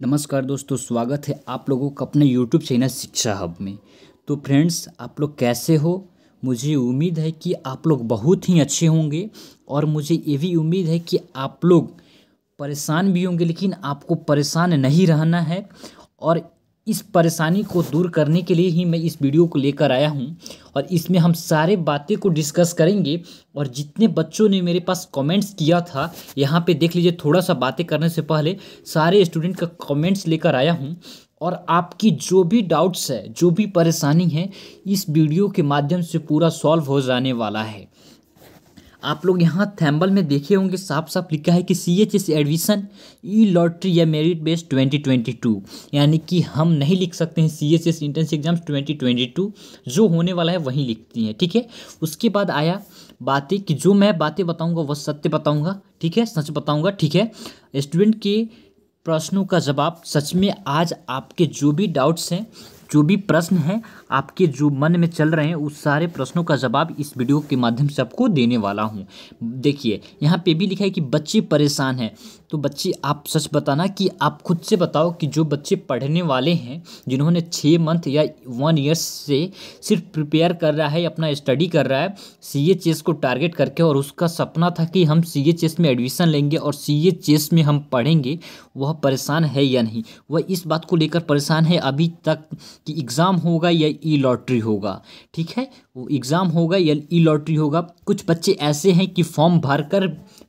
नमस्कार दोस्तों, स्वागत है आप लोगों का अपने यूट्यूब चैनल शिक्षा हब में। तो फ्रेंड्स, आप लोग कैसे हो? मुझे उम्मीद है कि आप लोग बहुत ही अच्छे होंगे और मुझे ये भी उम्मीद है कि आप लोग परेशान भी होंगे, लेकिन आपको परेशान नहीं रहना है। और इस परेशानी को दूर करने के लिए ही मैं इस वीडियो को लेकर आया हूँ और इसमें हम सारे बातें को डिस्कस करेंगे और जितने बच्चों ने मेरे पास कमेंट्स किया था, यहाँ पे देख लीजिए थोड़ा सा बातें करने से पहले सारे स्टूडेंट का कमेंट्स लेकर आया हूँ और आपकी जो भी डाउट्स है, जो भी परेशानी है, इस वीडियो के माध्यम से पूरा सॉल्व हो जाने वाला है। आप लोग यहाँ थैम्बल में देखे होंगे साफ़ साफ़ लिखा है कि C H S admission E lottery या merit based twenty twenty two यानी कि हम नहीं लिख सकते हैं C H S entrance exams twenty twenty two जो होने वाला है वहीं लिखती हैं, ठीक है? उसके बाद आया बातें कि जो मैं बातें बताऊँगा, वह सत्य बताऊँगा, ठीक है? सच बताऊँगा, ठीक है? स्टूडेंट के प्रश्नों का जवाब, सच में आज आपके जो भी डाउट्स हैं जो भी प्रश्न हैं, आपके जो मन में चल रहे हैं, उस सारे प्रश्नों का जवाब इस वीडियो के माध्यम से आपको देने वाला हूँ। देखिए, यहाँ पे भी लिखा है कि बच्चे परेशान हैं। तो बच्चे, आप सच बताना कि आप खुद से बताओ कि जो बच्चे पढ़ने वाले हैं, जिन्होंने छः मंथ या वन ईयर्स से सिर्फ़ प्रिपेयर कर रहा है, अपना स्टडी कर रहा है सी एच एस को टारगेट करके और उसका सपना था कि हम सी एच एस में एडमिशन लेंगे और सी एच एस में हम पढ़ेंगे, वह परेशान है या नहीं? वह इस बात को लेकर परेशान है अभी तक कि एग्ज़ाम होगा या ई लॉटरी होगा, ठीक है? वो एग्ज़ाम होगा या ई लॉटरी होगा। कुछ बच्चे ऐसे हैं कि फॉर्म भर कर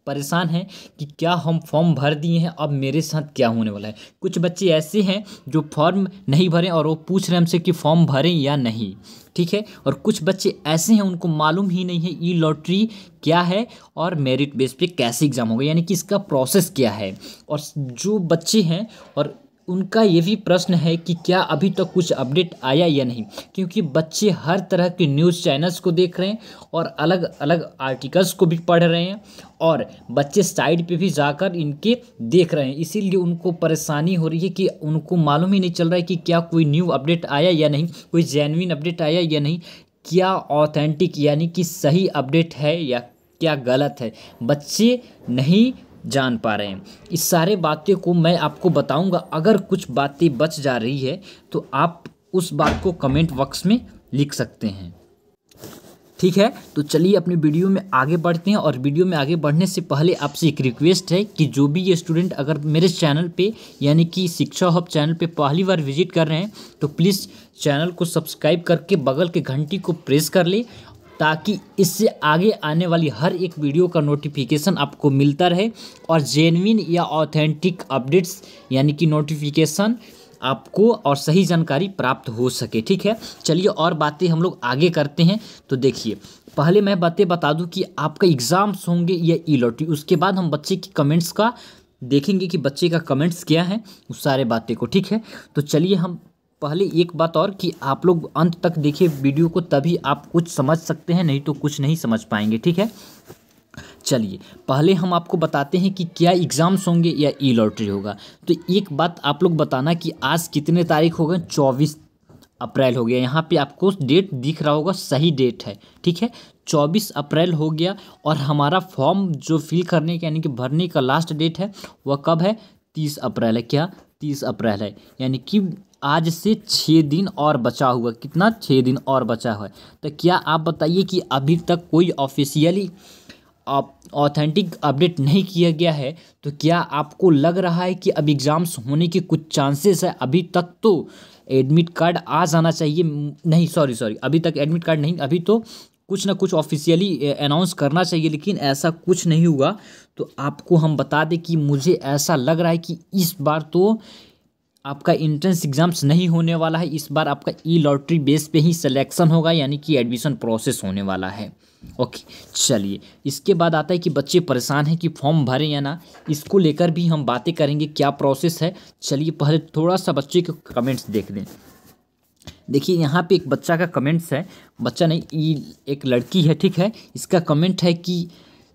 परेशान हैं कि क्या हम फॉर्म भर दिए हैं, अब मेरे साथ क्या होने वाला है? कुछ बच्चे ऐसे हैं जो फॉर्म नहीं भरें और वो पूछ रहे हमसे कि फॉर्म भरें या नहीं, ठीक है? और कुछ बच्चे ऐसे हैं, उनको मालूम ही नहीं है ई लॉटरी क्या है और मेरिट बेस पे कैसे एग्ज़ाम होगा, यानी कि इसका प्रोसेस क्या है। और जो बच्चे हैं और उनका ये भी प्रश्न है कि क्या अभी तक तो कुछ अपडेट आया या नहीं? क्योंकि बच्चे हर तरह के न्यूज़ चैनल्स को देख रहे हैं और अलग अलग आर्टिकल्स को भी पढ़ रहे हैं और बच्चे साइड पे भी जाकर इनके देख रहे हैं। इसीलिए उनको परेशानी हो रही है कि उनको मालूम ही नहीं चल रहा है कि क्या कोई न्यू अपडेट आया या नहीं, कोई जेनविन अपडेट आया या नहीं, क्या ऑथेंटिक यानी कि सही अपडेट है या क्या गलत है। बच्चे नहीं जान पा रहे हैं। इस सारे बातें को मैं आपको बताऊँगा। अगर कुछ बातें बच जा रही है तो आप उस बात को कमेंट बॉक्स में लिख सकते हैं। ठीक है? तो चलिए अपने वीडियो में आगे बढ़ते हैं और वीडियो में आगे बढ़ने से पहले आपसे एक रिक्वेस्ट है कि जो भी ये स्टूडेंट अगर मेरे चैनल पे, यानी कि शिक्षा हब चैनल पे पहली बार विज़िट कर रहे हैं तो प्लीज़ चैनल को सब्सक्राइब करके बगल के घंटी को प्रेस कर ले ताकि इससे आगे आने वाली हर एक वीडियो का नोटिफिकेशन आपको मिलता रहे और जेनविन या ऑथेंटिक अपडेट्स यानी कि नोटिफिकेशन आपको और सही जानकारी प्राप्त हो सके, ठीक है? चलिए और बातें हम लोग आगे करते हैं। तो देखिए, पहले मैं बातें बता दूँ कि आपका एग्ज़ाम्स होंगे या ई लॉटरी उसके बाद हम बच्चे की कमेंट्स का देखेंगे कि बच्चे का कमेंट्स क्या है, उस सारे बातें को, ठीक है? तो चलिए हम पहले एक बात और कि आप लोग अंत तक देखिए वीडियो को, तभी आप कुछ समझ सकते हैं, नहीं तो कुछ नहीं समझ पाएँगे, ठीक है? चलिए, पहले हम आपको बताते हैं कि क्या एग्ज़ाम्स होंगे या ई लॉटरी होगा। तो एक बात आप लोग बताना कि आज कितने तारीख हो गए? चौबीस अप्रैल हो गया। यहाँ पे आपको डेट दिख रहा होगा, सही डेट है, ठीक है? चौबीस अप्रैल हो गया और हमारा फॉर्म जो फिल करने का, यानी कि भरने का लास्ट डेट है, वह कब है? तीस अप्रैल है। क्या? तीस अप्रैल है। यानी कि आज से छः दिन और बचा हुआ, कितना छः दिन और बचा हुआ है? तो क्या आप बताइए कि अभी तक कोई ऑफिशियली ऑथेंटिक अपडेट नहीं किया गया है? तो क्या आपको लग रहा है कि अब एग्ज़ाम्स होने के कुछ चांसेस है? अभी तक तो एडमिट कार्ड आ जाना चाहिए। नहीं सॉरी सॉरी अभी तक एडमिट कार्ड नहीं, अभी तो कुछ ना कुछ ऑफिशियली अनाउंस करना चाहिए, लेकिन ऐसा कुछ नहीं हुआ। तो आपको हम बता दें कि मुझे ऐसा लग रहा है कि इस बार तो आपका इंट्रेंस एग्ज़ाम्स नहीं होने वाला है, इस बार आपका ई लॉटरी बेस पे ही सिलेक्शन होगा, यानी कि एडमिशन प्रोसेस होने वाला है। ओके चलिए, इसके बाद आता है कि बच्चे परेशान हैं कि फॉर्म भरें या ना। इसको लेकर भी हम बातें करेंगे, क्या प्रोसेस है। चलिए, पहले थोड़ा सा बच्चे के कमेंट्स देख दें देखिए, यहाँ पे एक बच्चा का कमेंट्स है। बच्चा नहीं एक लड़की है, ठीक है? इसका कमेंट है कि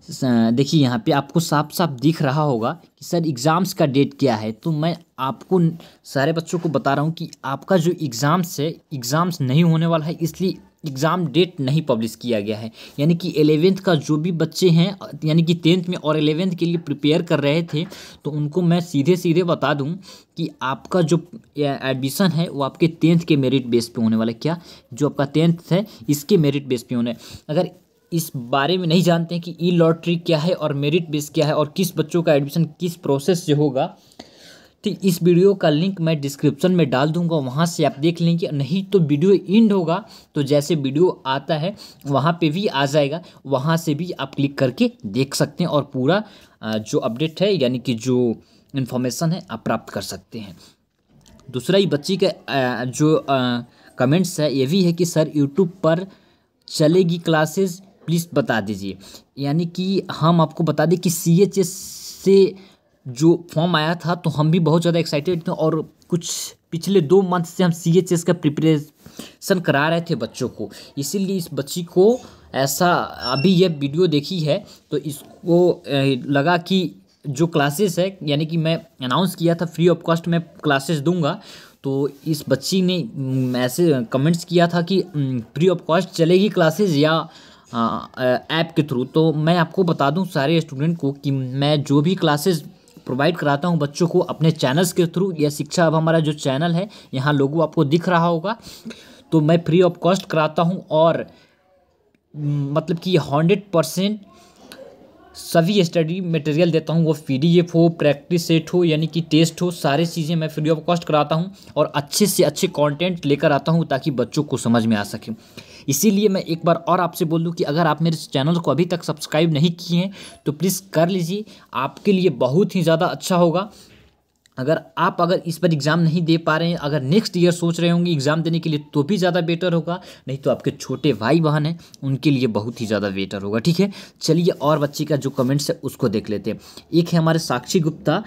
देखिए यहाँ पे आपको साफ़ साफ़ दिख रहा होगा कि सर एग्ज़ाम्स का डेट क्या है। तो मैं आपको सारे बच्चों को बता रहा हूँ कि आपका जो एग्ज़ाम्स है एग्ज़ाम्स नहीं होने वाला है, इसलिए एग्ज़ाम डेट नहीं पब्लिश किया गया है। यानी कि एलेवेंथ का जो भी बच्चे हैं, यानी कि टेंथ में और एलेवेंथ के लिए प्रिपेयर कर रहे थे तो उनको मैं सीधे सीधे बता दूँ कि आपका जो एडमिशन है, वो आपके टेंथ के मेरिट बेस पे होने वाला है। क्या? जो आपका टेंथ है, इसके मेरिट बेस पे होने, अगर इस बारे में नहीं जानते हैं कि ई लॉटरी क्या है और मेरिट बेस क्या है और किस बच्चों का एडमिशन किस प्रोसेस से होगा। तो इस वीडियो का लिंक मैं डिस्क्रिप्शन में डाल दूँगा, वहाँ से आप देख लेंगे। नहीं तो वीडियो इंड होगा तो जैसे वीडियो आता है, वहाँ पे भी आ जाएगा, वहाँ से भी आप क्लिक करके देख सकते हैं और पूरा जो अपडेट है, यानी कि जो इन्फॉर्मेशन है, आप प्राप्त कर सकते हैं। दूसरा ही बच्ची का जो कमेंट्स है, ये भी है कि सर, यूट्यूब पर चलेगी क्लासेस प्लीज़ बता दीजिए। यानी कि हम आपको बता दें कि सी एच एस से जो फॉर्म आया था तो हम भी बहुत ज़्यादा एक्साइटेड थे और कुछ पिछले दो मंथ से हम सी एच एस का प्रिपरेशन करा रहे थे बच्चों को। इसीलिए इस बच्ची को ऐसा अभी यह वीडियो देखी है तो इसको लगा कि जो क्लासेस है, यानी कि मैं अनाउंस किया था फ्री ऑफ़ कॉस्ट में क्लासेस दूँगा तो इस बच्ची ने ऐसे कमेंट्स किया था कि फ्री ऑफ़ कॉस्ट चलेगी क्लासेस या ऐप के थ्रू तो मैं आपको बता दूँ सारे स्टूडेंट को कि मैं जो भी क्लासेस प्रोवाइड कराता हूँ बच्चों को अपने चैनल्स के थ्रू या शिक्षा अब हमारा जो चैनल है, यहाँ लोगों आपको दिख रहा होगा तो मैं फ्री ऑफ़ कॉस्ट कराता हूँ और मतलब कि हंड्रेड परसेंट सभी स्टडी मटेरियल देता हूँ, वो पी डी एफ़ हो प्रैक्टिस सेट हो, यानी कि टेस्ट हो, सारी चीज़ें मैं फ्री ऑफ़ कॉस्ट कराता हूँ और अच्छे से अच्छे कंटेंट लेकर आता हूँ ताकि बच्चों को समझ में आ सके। इसीलिए मैं एक बार और आपसे बोल दूँ कि अगर आप मेरे चैनल को अभी तक सब्सक्राइब नहीं किए हैं तो प्लीज़ कर लीजिए, आपके लिए बहुत ही ज़्यादा अच्छा होगा। अगर आप अगर इस पर एग्ज़ाम नहीं दे पा रहे हैं, अगर नेक्स्ट ईयर सोच रहे होंगे एग्ज़ाम देने के लिए तो भी ज़्यादा बेटर होगा, नहीं तो आपके छोटे भाई बहन हैं, उनके लिए बहुत ही ज़्यादा बेटर होगा, ठीक है? चलिए और बच्चे का जो कमेंट्स है, उसको देख लेते हैं। एक है हमारे साक्षी गुप्ता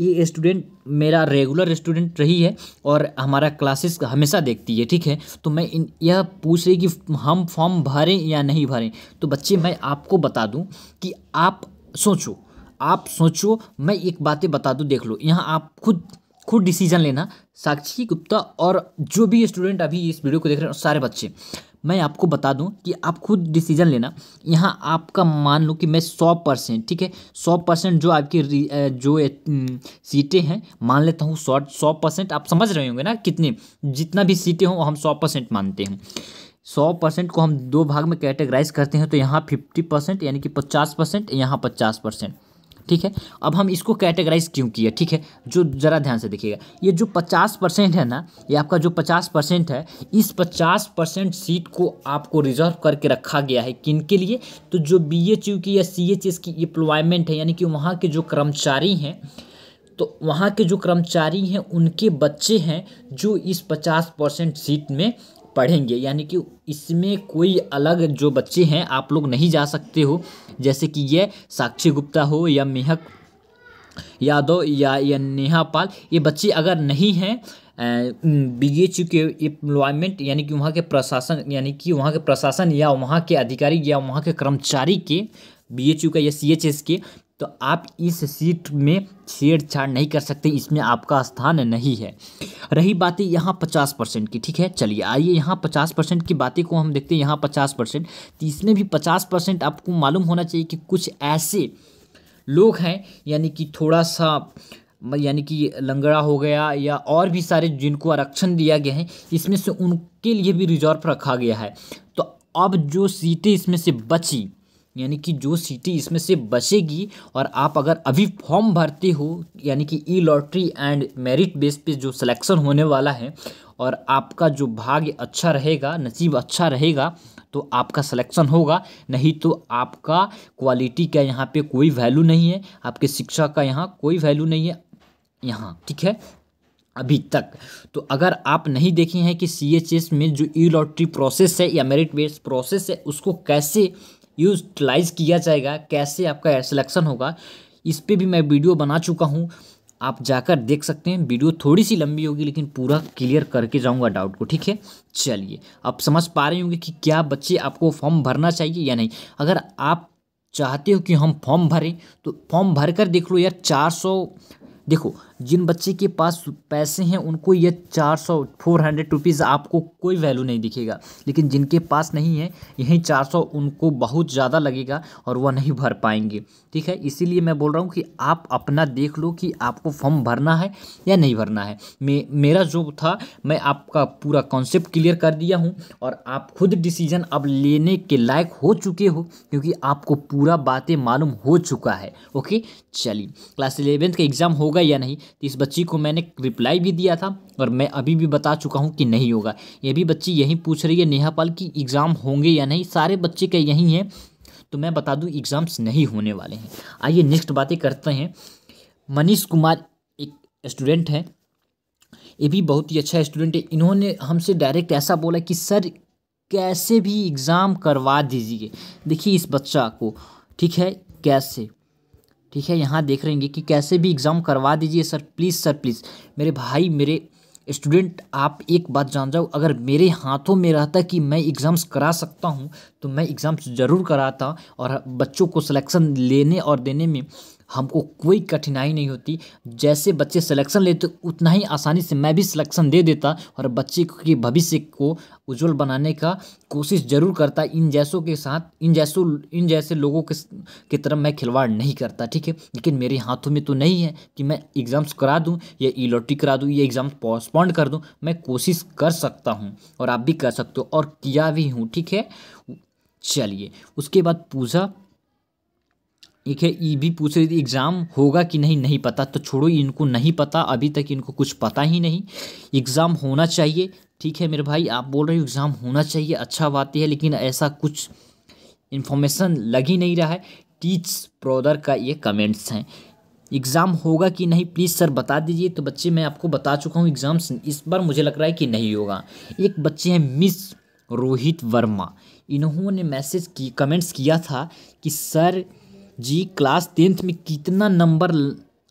ये स्टूडेंट मेरा रेगुलर स्टूडेंट रही है और हमारा क्लासेस हमेशा देखती है, ठीक है? तो मैं इन, यह पूछ रही कि हम फॉर्म भरें या नहीं भरें? तो बच्चे, मैं आपको बता दूँ कि आप सोचो आप सोचो, मैं एक बातें बता दूँ, देख लो। यहाँ आप खुद खुद डिसीज़न लेना, साक्षी गुप्ता और जो भी स्टूडेंट अभी इस वीडियो को देख रहे हैं, सारे बच्चे। मैं आपको बता दूँ कि आप खुद डिसीज़न लेना। यहाँ आपका मान लो कि मैं सौ परसेंट, ठीक है? सौ परसेंट जो आपकी जो सीटें हैं, मान लेता हूँ सौ सौ परसेंट, आप समझ रहे होंगे ना कितने? जितना भी सीटें हों हम सौ परसेंट मानते हैं। सौ परसेंट को हम दो भाग में कैटेगराइज करते हैं तो यहाँ फिफ्टी परसेंट, यानी कि पचास परसेंट, यहाँ पचास परसेंट। ठीक है? अब हम इसको कैटेगराइज क्यों किया? ठीक है? जो ज़रा ध्यान से देखिएगा। ये जो पचास परसेंट है ना, ये आपका जो पचास परसेंट है, इस पचास परसेंट सीट को आपको रिज़र्व करके रखा गया है किन के लिए? तो जो बी एच यू की या सी एच एस की एम्प्लॉयमेंट है, यानी कि वहाँ के जो कर्मचारी हैं तो वहाँ के जो कर्मचारी हैं, उनके बच्चे हैं जो इस पचास परसेंट सीट में पढ़ेंगे। यानी कि इसमें कोई अलग जो बच्चे हैं, आप लोग नहीं जा सकते हो। जैसे कि ये साक्षी गुप्ता हो या मेहक यादव या या नेहा पाल, ये बच्चे अगर नहीं हैं बी एच यू के एम्प्लॉयमेंट यानी कि वहाँ के प्रशासन, यानी कि वहाँ के प्रशासन या वहाँ के अधिकारी या वहाँ के कर्मचारी के बी एच यू का या सी एच एस के तो आप इस सीट में छेड़छाड़ नहीं कर सकते, इसमें आपका स्थान नहीं है। रही बातें यहाँ पचास परसेंट की, ठीक है? चलिए, आइए यहाँ पचास परसेंट की बातें को हम देखते हैं। यहाँ पचास परसेंट तो इसमें भी पचास परसेंट आपको मालूम होना चाहिए कि कुछ ऐसे लोग हैं, यानी कि थोड़ा सा यानी कि लंगड़ा हो गया या और भी सारे जिनको आरक्षण दिया गया है, इसमें से उनके लिए भी रिज़र्व रखा गया है। तो अब जो सीटें इसमें से बची यानी कि जो सीटें इसमें से बचेगी और आप अगर अभी फॉर्म भरते हो, यानी कि E lottery and merit base पे जो सिलेक्शन होने वाला है और आपका जो भाग्य अच्छा रहेगा, नसीब अच्छा रहेगा तो आपका सिलेक्शन होगा। नहीं तो आपका क्वालिटी का यहाँ पे कोई वैल्यू नहीं है, आपके शिक्षा का यहाँ कोई वैल्यू नहीं है, यहाँ, ठीक है? अभी तक। तो अगर आप नहीं देखे हैं कि एस में जो ई लॉटरी प्रोसेस है या मेरिट बेस्ड प्रोसेस है, उसको कैसे यूटिलाइज किया जाएगा, कैसे आपका सिलेक्शन होगा, इस पर भी मैं वीडियो बना चुका हूँ। आप जाकर देख सकते हैं वीडियो थोड़ी सी लंबी होगी, लेकिन पूरा क्लियर करके जाऊँगा डाउट को, ठीक है? चलिए, आप समझ पा रहे होंगे कि क्या बच्चे आपको फॉर्म भरना चाहिए या नहीं। अगर आप चाहते हो कि हम फॉर्म भरें तो फॉर्म भर कर देख लो यार, चार सौ देखो, जिन बच्चे के पास पैसे हैं, उनको ये चार सौ फोर हंड्रेड रुपीज़ आपको कोई वैल्यू नहीं दिखेगा। लेकिन जिनके पास नहीं है, यही चार सौ उनको बहुत ज़्यादा लगेगा और वह नहीं भर पाएँगे। ठीक है? इसीलिए मैं बोल रहा हूँ कि आप अपना देख लो कि आपको फॉर्म भरना है या नहीं भरना है। मे, मेरा जो था, मैं आपका पूरा कॉन्सेप्ट क्लियर कर दिया हूँ और आप खुद डिसीज़न अब लेने के लायक हो चुके हो, क्योंकि आपको पूरा बातें मालूम हो चुका है। ओके? चलिए क्लास इलेवेंथ का एग्ज़ाम होगा या नहीं तो इस बच्ची को मैंने रिप्लाई भी दिया था और मैं अभी भी बता चुका हूँ कि नहीं होगा। ये भी बच्ची यही पूछ रही है नेहापाल की एग्ज़ाम होंगे या नहीं? सारे बच्चे का यही है तो मैं बता दूँ एग्ज़ाम्स नहीं होने वाले हैं। आइए नेक्स्ट बातें करते हैं। मनीष कुमार एक स्टूडेंट है। ये भी बहुत ही अच्छा स्टूडेंट है। इन्होंने हमसे डायरेक्ट ऐसा बोला कि, सर, कैसे भी एग्ज़ाम करवा दीजिए। देखिए इस बच्चा को, ठीक है? कैसे? ठीक है, यहाँ देख रहेंगे कि कैसे भी एग्ज़ाम करवा दीजिए सर प्लीज़ सर प्लीज़ मेरे भाई, मेरे स्टूडेंट आप एक बात जान जाओ, अगर मेरे हाथों में रहता कि मैं एग्ज़ाम्स करा सकता हूँ तो मैं एग्ज़ाम्स ज़रूर कराता और बच्चों को सिलेक्शन लेने और देने में हमको कोई कठिनाई नहीं होती। जैसे बच्चे सिलेक्शन लेते, उतना ही आसानी से मैं भी सिलेक्शन दे देता और बच्चे के भविष्य को उज्जवल बनाने का कोशिश ज़रूर करता। इन जैसों के साथ, इन जैसों, इन जैसे लोगों के की तरफ़ मैं खिलवाड़ नहीं करता, ठीक है? लेकिन मेरे हाथों में तो नहीं है कि मैं एग्ज़ाम्स करा दूँ या ई लॉटरी करा दूँ, या एग्ज़ाम पोस्टपॉन्ड कर दूँ, मैं कोशिश कर सकता हूँ और आप भी कर सकते हो और किया भी हूँ, ठीक है? चलिए, उसके बाद पूछा एक है, ये भी पूछ रही थी, एग्ज़ाम होगा कि नहीं नहीं पता? तो छोड़ो इनको नहीं पता, अभी तक इनको कुछ पता ही नहीं। एग्ज़ाम होना चाहिए, ठीक है मेरे भाई, आप बोल रहे हो एग्ज़ाम होना चाहिए अच्छा बात है, लेकिन ऐसा कुछ इन्फॉर्मेशन लग ही नहीं रहा है। टीच प्रोदर का ये कमेंट्स हैं। एग्ज़ाम होगा कि नहीं, प्लीज़ सर बता दीजिए। तो बच्चे, मैं आपको बता चुका हूँ, एग्ज़ाम्स इस बार मुझे लग रहा है कि नहीं होगा। एक बच्चे हैं, मिस रोहित वर्मा। इन्होंने मैसेज की, कमेंट्स किया था कि सर जी, क्लास टेंथ में कितना नंबर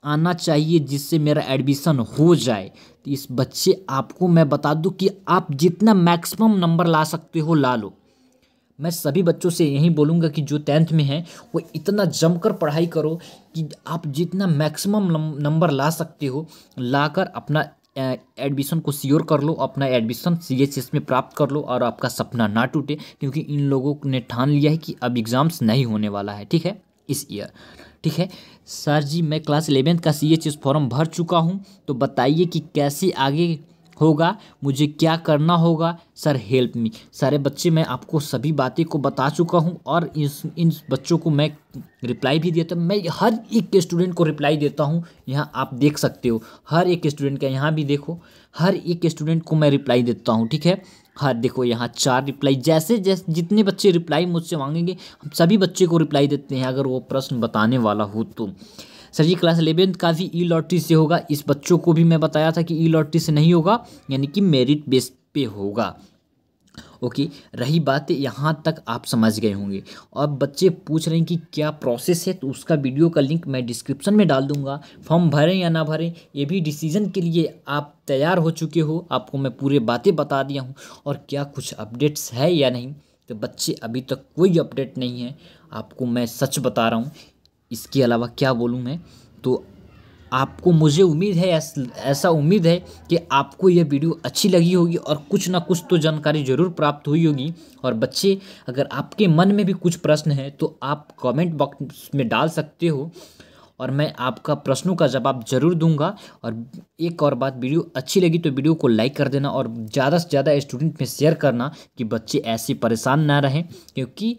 आना चाहिए जिससे मेरा एडमिशन हो जाए? तो इस बच्चे, आपको मैं बता दूँ कि आप जितना मैक्सिमम नंबर ला सकते हो, ला लो। मैं सभी बच्चों से यही बोलूँगा कि जो टेंथ में हैं, वो इतना जमकर पढ़ाई करो कि आप जितना मैक्सिमम नंबर ला सकते हो, लाकर अपना एडमिशन को सियोर कर लो, अपना एडमिशन सी एच एस में प्राप्त कर लो और आपका सपना ना टूटे, क्योंकि इन लोगों ने ठान लिया है कि अब एग्ज़ाम्स नहीं होने वाला है, ठीक है? इस ईयर ठीक है? सर जी, मैं क्लास इलेवेंथ का सी एच एस फॉर्म भर चुका हूँ तो बताइए कि कैसे आगे होगा? मुझे क्या करना होगा? सर हेल्प मी सारे बच्चे, मैं आपको सभी बातें को बता चुका हूँ और इस, इन बच्चों को मैं रिप्लाई भी देता हूँ। मैं हर एक स्टूडेंट को रिप्लाई देता हूँ। यहाँ आप देख सकते हो। हर एक स्टूडेंट का यहाँ भी देखो। हर एक स्टूडेंट को मैं रिप्लाई देता हूँ, ठीक है? हर देखो यहाँ चार रिप्लाई जैसे जैसे, जितने बच्चे रिप्लाई मुझसे मांगेंगे, हम सभी बच्चे को रिप्लाई देते हैं अगर वो प्रश्न बताने वाला हो तो। सर जी क्लास एलेवेंथ का भी ई लॉटरी से होगा, इस बच्चों को भी मैं बताया था कि ई लॉटरी से नहीं होगा, यानी कि मेरिट बेस पे होगा। ओके, रही बात यहाँ तक आप समझ गए होंगे। और बच्चे पूछ रहे हैं कि क्या प्रोसेस है तो उसका वीडियो का लिंक मैं डिस्क्रिप्शन में डाल दूँगा। फॉर्म भरें या ना भरें, ये भी डिसीज़न के लिए आप तैयार हो चुके हो, आपको मैं पूरे बातें बता दिया हूँ, और क्या कुछ अपडेट्स है या नहीं तो बच्चे अभी तक कोई अपडेट नहीं है। आपको मैं सच बता रहा हूँ, इसके अलावा क्या बोलूँ मैं? तो आपको मुझे उम्मीद है, ऐसा उम्मीद है कि आपको यह वीडियो अच्छी लगी होगी और कुछ ना कुछ तो जानकारी ज़रूर प्राप्त हुई होगी। और बच्चे, अगर आपके मन में भी कुछ प्रश्न है तो आप कमेंट बॉक्स में डाल सकते हो और मैं आपका प्रश्नों का जवाब ज़रूर दूँगा। और एक और बात, वीडियो अच्छी लगी तो वीडियो को लाइक कर देना और ज़्यादा से ज़्यादा स्टूडेंट में शेयर करना कि बच्चे ऐसे परेशान ना रहें, क्योंकि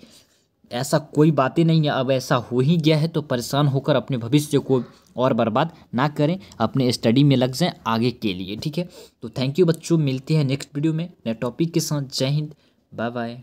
ऐसा कोई बातें नहीं है। अब ऐसा हो ही गया है तो परेशान होकर अपने भविष्य को और बर्बाद ना करें, अपने स्टडी में लग जाएँ आगे के लिए, ठीक है? तो थैंक यू बच्चों, मिलते हैं नेक्स्ट वीडियो में। नए टॉपिक के साथ, जय हिंद बाय बाय